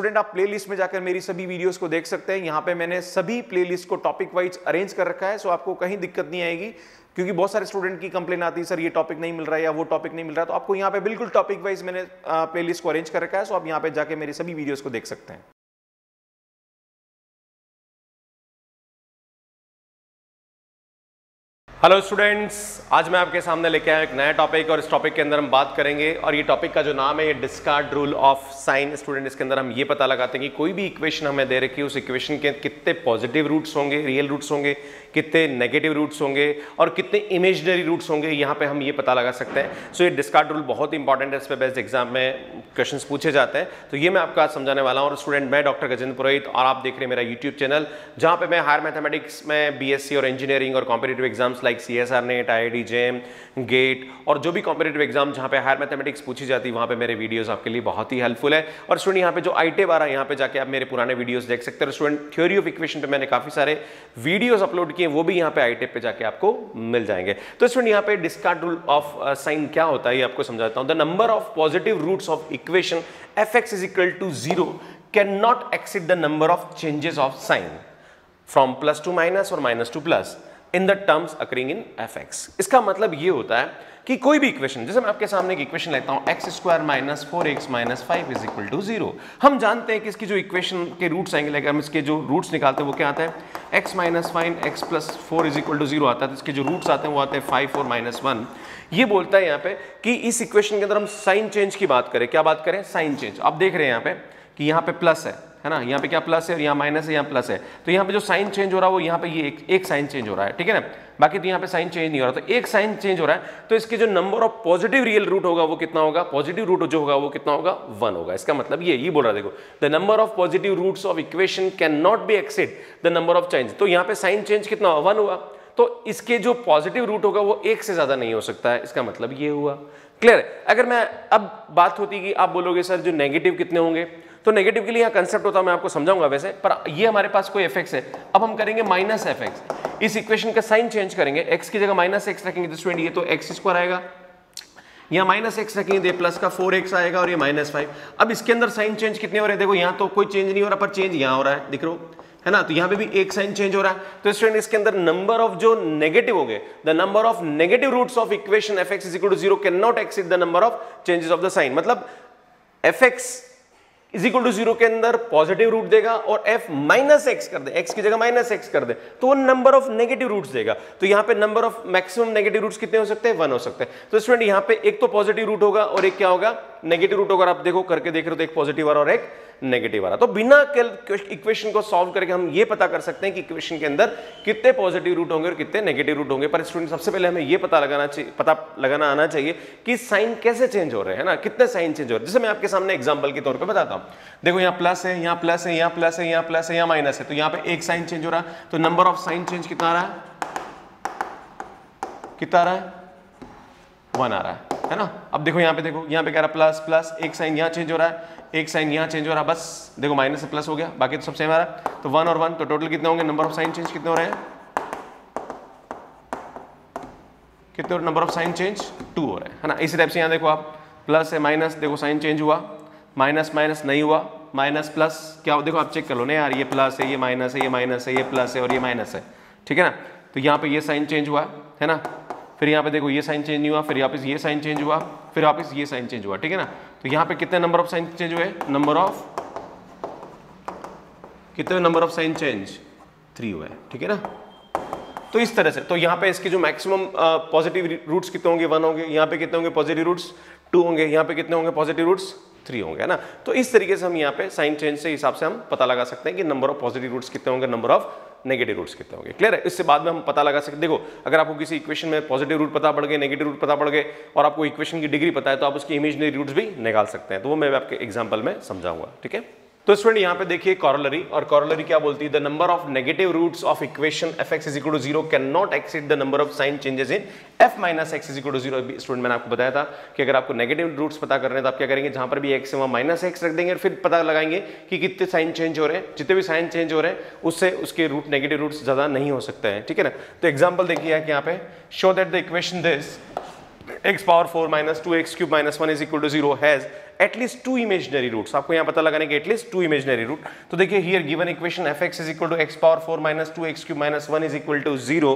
Student आप playlist में जाकर मेरी सभी वीडियोस को देख सकते हैं। यहाँ पे मैंने सभी प्लेलिस्ट को टॉपिक वाइज अरेंज कर रखा है सो आपको कहीं दिक्कत नहीं आएगी, क्योंकि बहुत सारे स्टूडेंट की कंप्लेन आती है, सर, ये टॉपिक नहीं मिल रहा है या वो टॉपिक नहीं मिल रहा है। तो आपको यहाँ पे बिल्कुल टॉपिक वाइज मैंने प्लेलिस्ट को अरेंज कर रखा है सो आप यहाँ पे जाकर मेरी सभी वीडियोज़ को देख सकते हैं। हेलो स्टूडेंट्स आज मैं आपके सामने लेके आया एक नया टॉपिक और इस टॉपिक के अंदर हम बात करेंगे और ये टॉपिक का जो नाम है ये Descartes rule of sign student इसके अंदर हम ये पता लगाते हैं कि कोई भी इक्वेशन हमें दे रखी है उस इक्वेशन के कितने पॉजिटिव रूट्स होंगे रियल रूट्स होंगे कितने नेगेटिव रूट्स होंगे और कितने इमेजनरी रूट्स होंगे यहाँ पे हम ये पता लगा सकते हैं। सो so, ये डिस्कार्ड रूल बहुत इंपॉर्टेंट है इस पर बेस्ट एग्ज़ाम में क्वेश्चन पूछे जाते हैं। तो ये मैं आपको समझाने वाला हूँ और स्टूडेंट मैं डॉक्टर गजेंद्र पुरोहित और आप देख रहे हैं मेरा यूट्यूब चैनल जहाँ पर मैं हायर मैथमेटिक्स में बीएससी और इंजीनियरिंग और competitive exams C S R NET I I JAM GATE और जो भी कॉम्पिटेटिव एग्ज़ाम जहाँ पे हायर मैथमेटिक्स पूछी जाती है वहाँ पे मेरे वीडियोस आपके लिए बहुत ही हेल्पफुल है। और स्टूडेंट यहाँ पे जो आई टेब आ रहा है यहाँ पे जाके आप मेरे पुराने वीडियोस देख सकते हैं। स्टूडेंट थ्योरी ऑफ़ इक्वेशन पे मैंने काफ़ी सारे वीडियोस अपलोड किए वो भी यहाँ पे आई टेप पे जाके आपको मिल जाएँगे। तो स्टूडेंट यहाँ पे डिस्कार्ड रूल ऑफ़ साइन क्या होता है, ये आपको समझाता हूँ। The number of positive roots of equation f x is equal to zero can not exceed the number of changes of sign from plus to minus और minus to plus in the terms occurring in f x इसका मतलब ये होता है कि कोई भी equation जैसे मैं आपके सामने एक इक्वेशन लेता हूँ x square minus four x minus five is equal to zero हम जानते हैं कि इसकी जो इक्वेशन के रूट्स आएँगे लाइक हम इसके जो रूट्स निकालते हैं, वो क्या आता है? X minus five x plus four is equal to zero आता है तो इसके जो रूट्स आते हैं, वो आते हैं फाइव फोर माइनस वन ये बोलता है यहाँ पे कि इस इक्वेशन के अंदर हम साइन चेंज की बात करें। क्या बात करें? साइन चेंज आप देख रहे हैं यहाँ पे कि यहाँ पे प्लस है। है ना? यहाँ पे क्या प्लस है और यहाँ माइनस है यहाँ प्लस है। तो यहाँ पे जो साइन चेंज हो रहा है वो यहाँ पे ये एक, एक साइन चेंज हो रहा है ठीक है ना? बाकी तो यहाँ पे साइन चेंज नहीं हो रहा। तो एक साइन चेंज हो रहा है तो इसके जो number of positive real root होगा वो कितना होगा? पॉजिटिव रूट जो होगा वो कितना होगा? वन होगा। इसका मतलब ये बोल रहा है देखो। The number of positive roots of equation can not be exceed the number of change तो यहाँ पे साइन चेंज कितना हुआ? वन हुआ। तो इसके जो पॉजिटिव रूट होगा वो एक से ज़्यादा नहीं हो सकता है। इसका मतलब ये हुआ। क्लियर अगर मैं अब बात होती कि आप बोलोगे सर जो नेगेटिव कितने होंगे? तो नेगेटिव के लिए यहाँ कंसेप्ट होता है, मैं आपको समझाऊँगा वैसे, पर ये हमारे पास कोई एफ़ है। अब हम करेंगे माइनस एफ़ इस इक्वेशन का साइन चेंज करेंगे। एक्स की जगह माइनस एक्स रखेंगे स्टूडेंट ये तो एक्स स्क्वायर आएगा। यहाँ माइनस एक्स रखेंगे प्लस का फोर एक्स आएगा और ये माइनस फाइव अब इसके अंदर साइन चेंज कितने हो रहे हैं? देखो, यहाँ तो कोई चेंज नहीं हो रहा, पर चेंज यहाँ हो रहा है, दिख रहा है? ना? तो यहाँ पे भी एक साइन चेंज हो रहा है। तो स्टूडेंट इसके अंदर नंबर ऑफ़ जो नेगेटिव हो गए the number of negative roots of equation f x is equal to zero can not exceed the number of changes of the sign मतलब f x is equal to zero के अंदर positive root देगा और F minus x कर दे, x की जगह minus x कर दे तो वो नंबर ऑफ़ नेगेटिव रूट्स देगा। तो यहाँ पे number of maximum negative roots कितने हो सकते हैं? वन हो सकते हैं। तो स्टूडेंट, यहाँ पे एक तो पॉजिटिव रूट होगा और एक क्या होगा? नेगेटिव रूट होगा आप देखो, करके देख रहे हो तो एक पॉजिटिव और एक नेगेटिव रहा तो बिना इक्वेशन को सॉल्व करके हम ये पता कर सकते हैं कि इक्वेशन के अंदर कितने पॉजिटिव रूट होंगे और कितने नेगेटिव रूट होंगे। पर स्टूडेंट सबसे पहले हमें ये पता लगाना चाहिए पता लगाना आना चाहिए कि साइन कैसे चेंज हो रहे हैं ना? कितने साइन चेंज हो रहे हैं? जैसे मैं आपके सामने एग्ज़ाम्पल के तौर पर बताता हूँ। देखो, यहाँ प्लस है, यहाँ प्लस है, यहाँ प्लस है, यहाँ प्लस है, यहाँ माइनस है। तो यहाँ पे एक साइन चेंज हो रहा तो नंबर ऑफ़ साइन चेंज कितना आ रहा है? कितना आ रहा है? वन आ रहा है। है ना? अब देखो यहाँ पे, देखो, यहाँ पे कह रहा प्लस प्लस एक साइन यहाँ चेंज हो रहा है, एक साइन यहाँ चेंज हो रहा है, बस, देखो माइनस से प्लस हो गया, बाकी तो सब सेम आ रहा है। तो वन और वन तो टोटल कितने होंगे? नंबर ऑफ़ साइन चेंज कितने हो रहे हैं? कितने number of sign change two हो रहे हैं, है ना? इसी टाइप से यहाँ देखो आप प्लस है माइनस देखो साइन चेंज हुआ। माइनस माइनस नहीं हुआ। माइनस प्लस क्या हो, देखो आप चेक कर लो ना यार, ये प्लस है, ये माइनस है, ये माइनस है, ये प्लस है और ये माइनस है। ठीक है ना? तो यहाँ पे ये साइन चेंज हुआ, है ना? फिर यहाँ पे देखो ये साइन चेंज हुआ, फिर वापस ये साइन चेंज हुआ, फिर वापस ये साइन चेंज हुआ, ठीक है ना? तो यहाँ पे कितने नंबर ऑफ़ साइन चेंज हुए? नंबर ऑफ़ कितने number of sign change three हुए, ठीक है ना? तो इस तरह से तो यहाँ पे इसके जो मैक्सिमम पॉजिटिव रूट्स कितने होंगे? वन होंगे, यहाँ पे कितने होंगे? पॉजिटिव रूट्स टू होंगे, यहाँ पे कितने होंगे? पॉजिटिव रूट्स थ्री होंगे ना? तो इस तरीके से हम यहाँ पे साइन चेंज से हिसाब से हम पता लगा सकते हैं कि नंबर ऑफ़ पॉजिटिव रूट्स कितने होंगे? नंबर ऑफ़ नेगेटिव रूट्स कितने होंगे? क्लियर है? इससे बाद में हम पता लगा सकते देखो, अगर आपको किसी इक्वेशन में पॉजिटिव रूट पता पड़ गए नेगेटिव रूट पता पड़ गए, और आपको इक्वेशन की डिग्री पता है तो आप उसकी इमेजनरी रूट्स भी निकाल सकते हैं। तो वो मैं आपके एग्ज़ाम्पल में समझाऊँगा, ठीक है? तो स्टूडेंट, यहाँ पे देखिए कॉरलरी और कॉरलरी क्या बोलती है? The number of negative roots of equation f x is equal to zero can not exceed the number of sign changes in f minus x is equal to zero student, मैंने आपको बताया था कि अगर आपको नेगेटिव रूट्स पता करने हैं तो आप क्या करेंगे? जहाँ पर भी एक्स है, वहाँ माइनस एक्स रख देंगे और फिर पता लगाएँगे कि कितने साइन चेंज हो रहे हैं। जितने भी साइन चेंज हो रहे हैं, उससे उसके रूट नेगेटिव रूट्स ज़्यादा नहीं हो सकते हैं। ठीक है ना? तो एग्ज़ाम्पल देखिए यहाँ पे। Show that the equation this x power four minus two x cube minus one is equal to zero has at least two imaginary roots आपको यहाँ पता लगाने के एटलीस्ट टू इमेजनरी रूट तो देखिए here given equation f x is equal to x power four minus two x cube minus one is equal to zero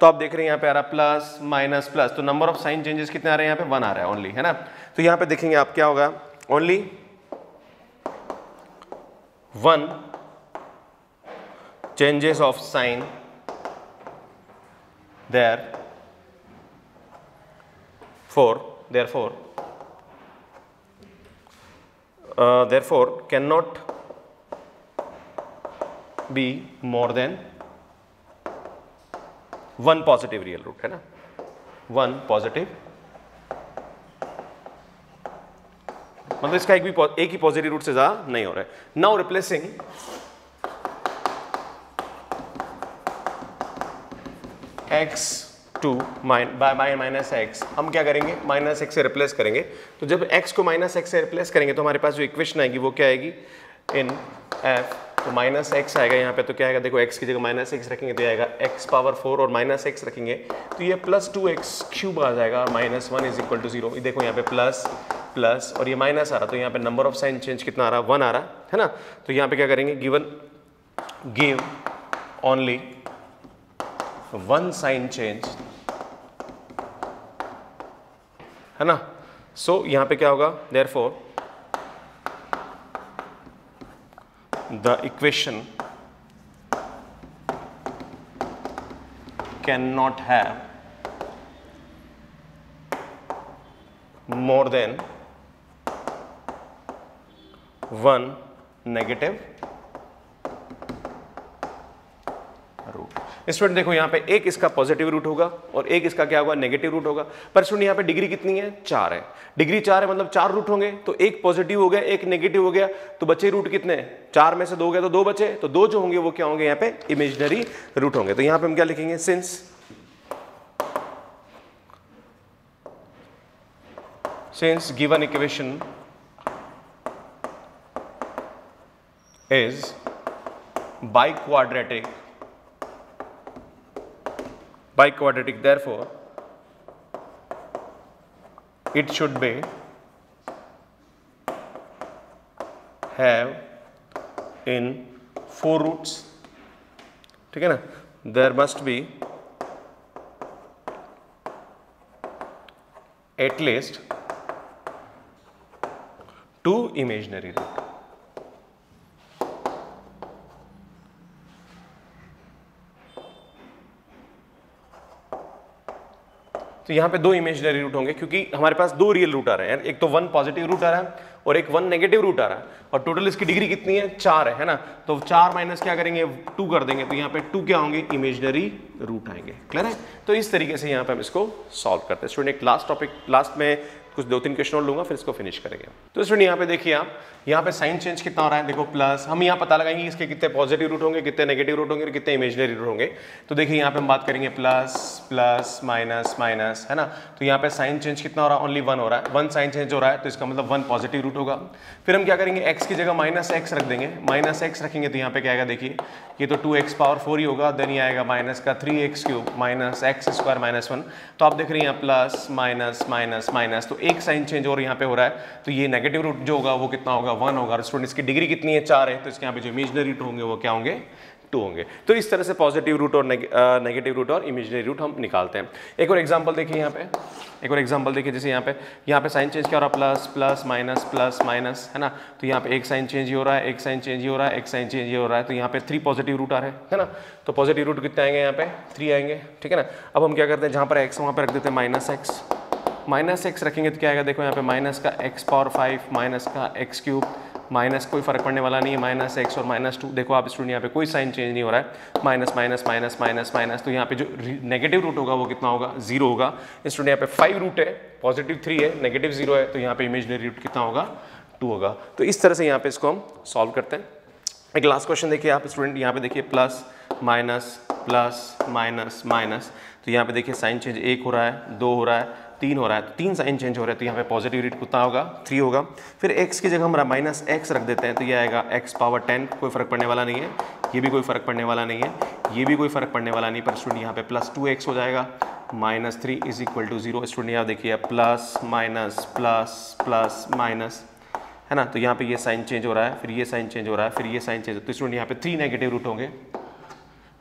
तो आप देख रहे हैं यहाँ पे आ रहा प्लस माइनस प्लस तो नंबर ऑफ़ साइन चेंजेस कितने आ रहे हैं यहाँ पे? वन आ रहा है ओनली है ना? तो यहाँ पे देखेंगे आप क्या होगा? Only one changes of sign there. For therefore uh, therefore cannot be more than one positive real root है ना one positive मतलब इसका एक भी एक ही पॉजिटिव रूट से ज़्यादा नहीं हो रहा है now replacing x to by by minus x हम क्या करेंगे? माइनस एक्स से रिप्लेस करेंगे। तो जब एक्स को माइनस एक्स से रिप्लेस करेंगे तो हमारे पास जो इक्वेशन आएगी, वो क्या आएगी? इन एफ़ तो माइनस एक्स आएगा यहाँ पे तो क्या आएगा? देखो एक्स की जगह माइनस एक्स रखेंगे तो आएगा एक्स पावर फोर और माइनस एक्स रखेंगे। तो ये प्लस टू एक्स क्यूब आ जाएगा, और minus one is equal to zero देखो यहाँ पे प्लस प्लस और ये माइनस आ रहा तो यहाँ पे नंबर ऑफ़ साइन चेंज कितना आ रहा? वन आ रहा, है ना? तो यहाँ पे क्या करेंगे? Given give only one sign change है ना? सो so, यहाँ पे क्या होगा? Therefore the equation can not have more than one negative student देखो, यहाँ पे एक इसका पॉजिटिव रूट होगा और एक इसका क्या होगा नेगेटिव रूट होगा। पर स्टूडेंट यहाँ पे डिग्री कितनी है? चार है। डिग्री चार है मतलब चार रूट होंगे तो एक पॉजिटिव हो गया, एक नेगेटिव हो गया तो बचे रूट कितने? चार में से दो गए तो दो बचे तो दो जो होंगे, वो क्या होंगे, यहाँ पे इमेजनरी रूट होंगे। तो यहाँ पे हम क्या लिखेंगे? Since since given equation is is biquadratic biquadratic therefore it should be have in four roots ठीक है ना there must be at least two imaginary root तो यहाँ पे दो इमेजनरी रूट होंगे, क्योंकि हमारे पास दो रियल रूट आ रहे हैं एक तो वन पॉजिटिव रूट आ रहा है और एक वन नेगेटिव रूट आ रहा है। और टोटल इसकी डिग्री कितनी है? चार है है ना? तो चार माइनस क्या करेंगे? टू कर देंगे। तो यहाँ पे टू क्या होंगे? इमेजनरी रूट आएँगे। क्लियर है? तो इस तरीके से यहाँ पे हम इसको सॉल्व करते हैं। स्टूडेंट एक लास्ट टॉपिक लास्ट में कुछ दो तीन क्वेश्चन और लूँगा, फिर इसको फिनिश करेंगे तो स्टूडेंट यहाँ पे देखिए आप, यहाँ पे साइन चेंज कितना हो रहा है? देखो प्लस हम यहाँ पता लगाएँगे इसके कितने पॉजिटिव रूट होंगे, कितने नेगेटिव रूट होंगे और कितने इमेजनरी रूट होंगे। तो देखिए, यहाँ पे हम बात करेंगे प्लस प्लस माइनस माइनस है ना? तो यहाँ पे साइन चेंज कितना हो रहा है? ओनली वन हो रहा है। वन साइन चेंज हो रहा है तो इसका मतलब वन पॉजिटिव रूट होगा। फिर हम क्या करेंगे? एक्स की जगह माइनस एक्स रख देंगे। माइनस एक्स रखेंगे तो यहाँ पे क्या आएगा? देखिए, ये तो टू एक्स पावर फोर ही होगा देन ये आएगा माइनस का three x cube minus x square minus one तो आप देख रहे हैं प्लस माइनस माइनस माइनस तो एक साइन चेंज और यहाँ पे हो रहा है। तो ये नेगेटिव रूट जो होगा, वो कितना होगा? वन होगा। स्टूडेंट इसकी डिग्री कितनी है? चार है। तो इसके यहाँ पे जो इमेजनरी रूट होंगे, वो क्या होंगे? टू होंगे। तो इस तरह से पॉजिटिव रूट और नेगेटिव रूट और इमेजनरी रूट हम निकालते हैं। एक और एग्जांपल देखिए यहाँ पे। एक और एग्जांपल देखिए, जैसे यहाँ पे यहाँ पे साइन चेंज क्या हो रहा है? Plus plus minus plus minus है ना? तो यहाँ पे एक साइन चेंज ही हो रहा है, एक साइन चेंज ही हो रहा है, एक साइन चेंज ही हो रहा है। तो यहाँ पे थ्री पॉजिटिव रूट आ रहे हैं, है ना? तो पॉजिटिव रूट कितने आएँगे यहाँ पे? थ्री आएँगे, ठीक है ना? अब हम क्या करते हैं? जहाँ पर एक्स वहाँ पर रख देते हैं माइनस एक्स माइनस एक्स रखेंगे तो क्या आएगा? देखो यहाँ पे माइनस का एक्स पावर फाइव माइनस का एक्स क्यूब माइनस कोई फ़र्क पड़ने वाला नहीं है, माइनस एक्स और माइनस टू देखो आप स्टूडेंट यहाँ पे कोई साइन चेंज नहीं हो रहा है। Minus minus minus minus minus तो यहाँ पे जो नेगेटिव रूट होगा वो कितना होगा? ज़ीरो होगा। स्टूडेंट यहाँ पे फाइव रूट है पॉजिटिव थ्री है नेगेटिव ज़ीरो है तो यहाँ पे इमेजनरी रूट कितना होगा? टू होगा। तो इस तरह से यहाँ पे इसको हम सॉल्व करते हैं। एक लास्ट क्वेश्चन देखिए आप स्टूडेंट यहाँ पे देखिए plus minus plus minus minus तो यहाँ पे देखिए साइन चेंज एक हो रहा है, दो हो रहा है तीन हो रहा है, तीन साइन चेंज हो रहा है तो यहाँ पे पॉजिटिव रेट कितना होगा? थ्री होगा। फिर एक्स की जगह हमारा माइनस एक्स रख देते हैं तो ये आएगा एक्स पावर टेन कोई फ़र्क पड़ने वाला नहीं है। ये भी कोई फ़र्क पड़ने वाला नहीं है। ये भी कोई फ़र्क पड़ने वाला नहीं, पर स्टूडेंट यहाँ पे प्लस टू एक्स हो जाएगा। Minus three is equal to zero student यहाँ देखिए plus minus plus plus minus है ना? तो यहाँ पे ये साइन चेंज हो रहा है, फिर ये साइन चेंज हो रहा है, फिर ये साइन चेंज हो तो स्टूडेंट यहाँ पे थ्री नेगेटिव रूट होंगे।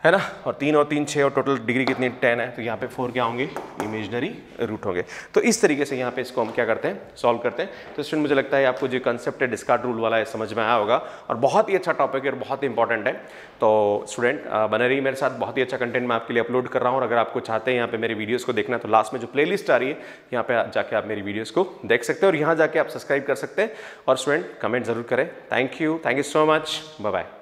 है ना? और तीन और तीन छः और टोटल डिग्री कितनी? टेन है। तो यहाँ पे फोर क्या होंगे? इमेजनरी रूट होंगे। तो इस तरीके से यहाँ पे इसको हम क्या करते हैं? सॉल्व करते हैं। तो स्टूडेंट मुझे लगता है आपको जो कंसेप्ट है डिस्कार्ड रूल वाला है, समझ में आया होगा। और बहुत ही अच्छा टॉपिक है और बहुत ही इंपॉर्टेंट है। तो स्टूडेंट बने रही मेरे साथ। बहुत ही अच्छा कंटेंट मैं आपके लिए अपलोड कर रहा हूँ। और अगर आपको चाहते हैं यहाँ पे मेरी वीडियोज़ को देखना तो लास्ट में जो प्ले आ रही है, यहाँ पे जाके आप मेरी वीडियोज़ को देख सकते हैं। और यहाँ जाके आप सब्सक्राइब कर सकते हैं। और स्टूडेंट कमेंट ज़रूर करें। Thank you thank you so much bye